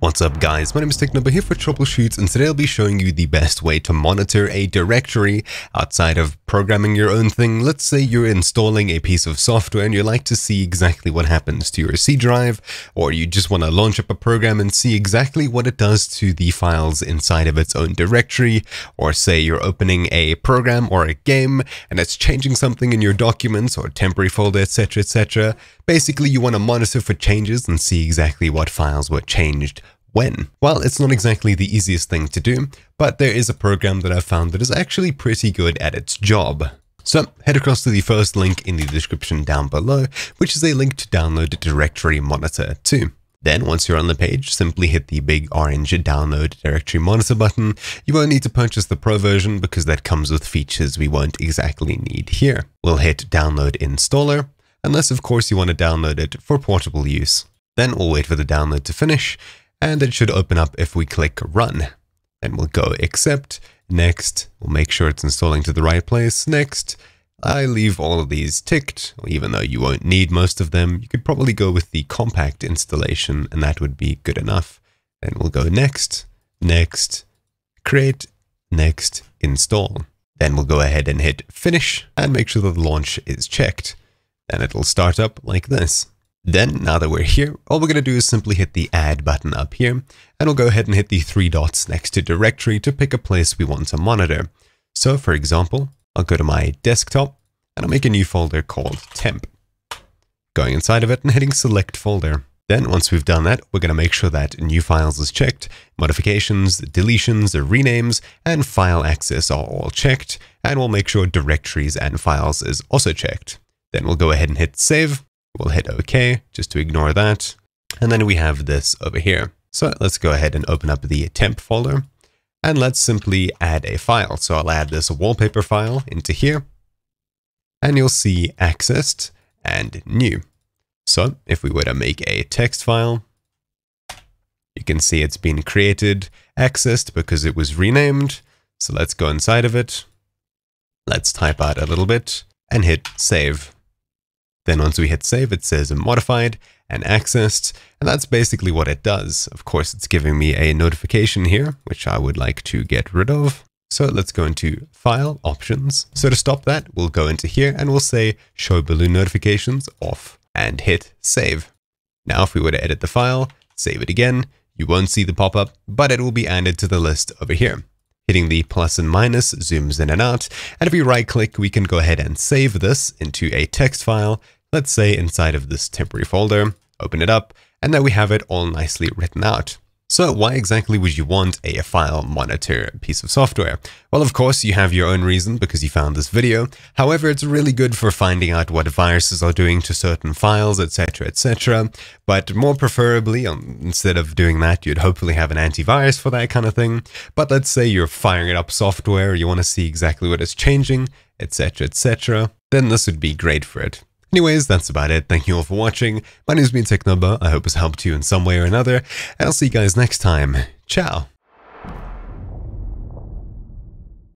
What's up guys, my name is TechNobo here for TroubleChute and today I'll be showing you the best way to monitor a directory outside of programming your own thing. Let's say you're installing a piece of software and you like to see exactly what happens to your C drive or you just want to launch up a program and see exactly what it does to the files inside of its own directory or say you're opening a program or a game and it's changing something in your documents or temporary folder etc etc. Basically you want to monitor for changes and see exactly what files were changed when? Well, it's not exactly the easiest thing to do, but there is a program that I've found that is actually pretty good at its job. So head across to the first link in the description down below, which is a link to download Directory Monitor 2. Then once you're on the page, simply hit the big orange download directory monitor button. You won't need to purchase the pro version because that comes with features we won't exactly need here. We'll hit download installer, unless of course you want to download it for portable use. Then we'll wait for the download to finish and it should open up if we click run. Then we'll go accept, next, we'll make sure it's installing to the right place, next. I leave all of these ticked, even though you won't need most of them. You could probably go with the compact installation and that would be good enough. Then we'll go next, next, create, next, install. Then we'll go ahead and hit finish and make sure that the launch is checked. Then it'll start up like this. Then, now that we're here, all we're going to do is simply hit the add button up here, and we'll go ahead and hit the three dots next to directory to pick a place we want to monitor. So for example, I'll go to my desktop, and I'll make a new folder called temp. Going inside of it and hitting select folder. Then once we've done that, we're going to make sure that new files is checked, modifications, deletions, renames, and file access are all checked, and we'll make sure directories and files is also checked. Then we'll go ahead and hit save, We'll hit OK just to ignore that. And then we have this over here. So let's go ahead and open up the temp folder and let's simply add a file. So I'll add this wallpaper file into here and you'll see accessed and new. So if we were to make a text file, you can see it's been created, accessed because it was renamed. So let's go inside of it. Let's type out a little bit and hit save. Then once we hit save, it says modified and accessed, and that's basically what it does. Of course, it's giving me a notification here, which I would like to get rid of. So let's go into File, Options. So to stop that, we'll go into here and we'll say Show Balloon Notifications off and hit Save. Now if we were to edit the file, save it again, you won't see the pop-up, but it will be added to the list over here. Hitting the plus and minus zooms in and out, and if we right click, we can go ahead and save this into a text file, let's say inside of this temporary folder, open it up, and now we have it all nicely written out. So why exactly would you want a file monitor piece of software? Well, of course, you have your own reason because you found this video. However, it's really good for finding out what viruses are doing to certain files, etc, etc. But more preferably, um, instead of doing that, you'd hopefully have an antivirus for that kind of thing. But let's say you're firing up software, you want to see exactly what is changing, etc, etc. Then this would be great for it. Anyways, that's about it. Thank you all for watching. My name has been TechNobo. I hope it's helped you in some way or another. And I'll see you guys next time. Ciao.